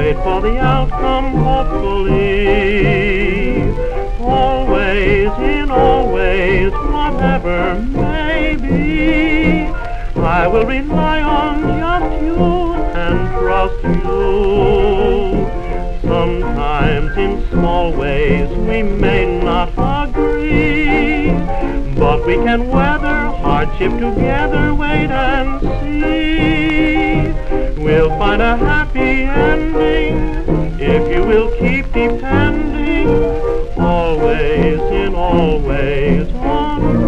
wait for the outcome hopefully. Always, in all ways, whatever may be, I will rely on just you and trust you. Sometimes in small ways we may not agree, but we can weather hardship together, wait and see. We'll find a happy ending if you will keep depending always in all ways on